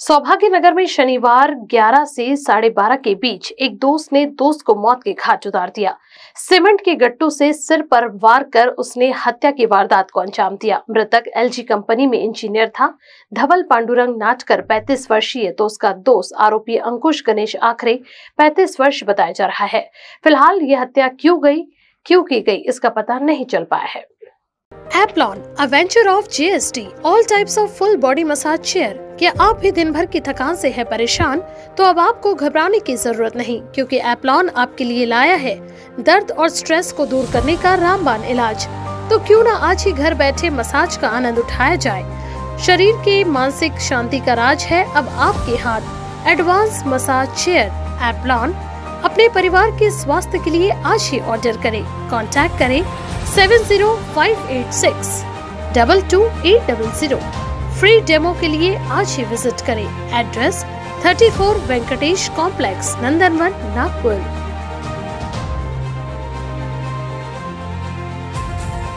सौभाग्य नगर में शनिवार 11 से साढ़े बारह के बीच एक दोस्त ने दोस्त को मौत के घाट उतार दिया। सीमेंट के गट्टू से सिर पर वार कर उसने हत्या की वारदात को अंजाम दिया। मृतक एलजी कंपनी में इंजीनियर था। धवल पांडुरंग नाटकर 35 वर्षीय तो उसका दोस्त आरोपी अंकुश गणेश आखरे 35 वर्ष बताया जा रहा है। फ़िलहाल ये हत्या क्यों गई क्यों की गई इसका पता नहीं चल पाया है। A venture of GST, all types of full body massage chair. क्या आप भी दिन भर की थकान से है परेशान तो अब आपको घबराने की ज़रूरत नहीं, क्योंकि एप्लॉन आपके लिए लाया है। दर्द और स्ट्रेस को दूर करने का रामबान इलाज। तो क्यों ना आज ही घर बैठे मसाज का आनंद उठाया जाए। शरीर के मानसिक शांति का राज है अब आपके हाथ। एडवांस मसाज चेयर एप्लॉन अपने परिवार के स्वास्थ्य के लिए आज ही ऑर्डर करें। कांटेक्ट करें seven zero five eight six double two eight double zero free demo के लिए आज ही विज़िट करें. Address thirty four Venkatesh complex Nandanvan Nagpur